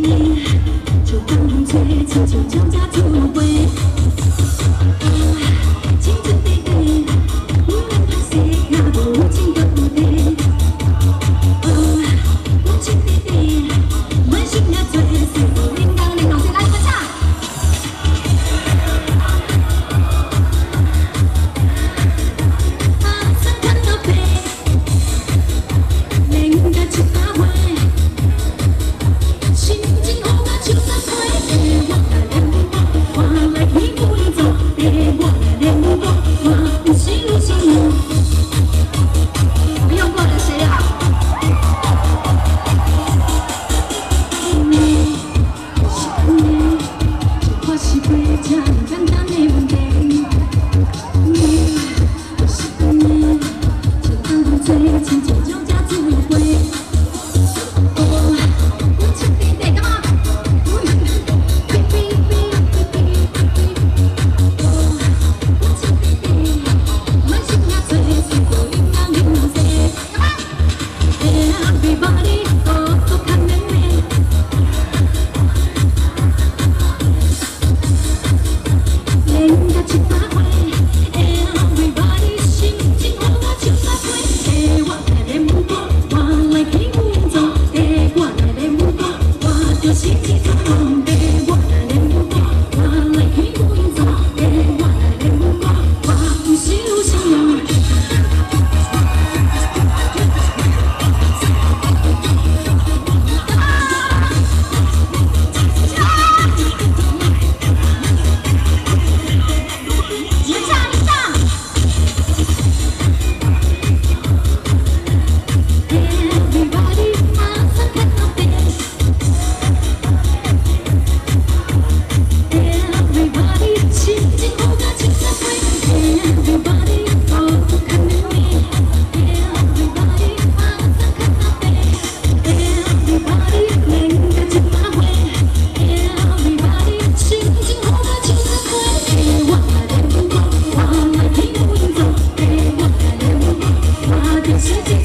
你，这共同最强，就将家就会。Yes.